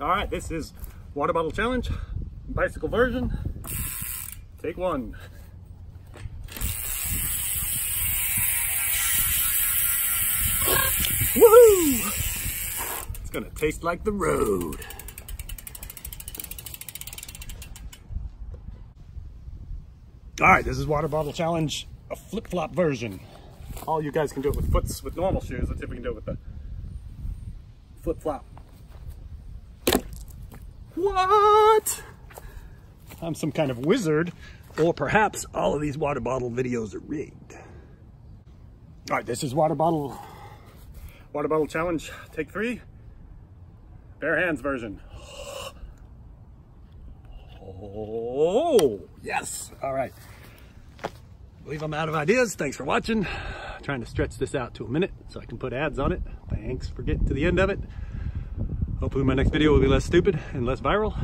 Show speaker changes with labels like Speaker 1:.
Speaker 1: All right, this is water bottle challenge, bicycle version. Take one. Woohoo! It's gonna taste like the road. All right, this is water bottle challenge, a flip-flop version. All you guys can do it with foots with normal shoes. Let's see if we can do it with the flip-flop. What? I'm some kind of wizard, or perhaps all of these water bottle videos are rigged. All right, this is water bottle, water bottle challenge, take three, bare hands version. Oh, yes. All right. Believe I'm out of ideas. Thanks for watching. trying to stretch this out to a minute so I can put ads on it. Thanks for getting to the end of it. Hopefully my next video will be less stupid and less viral.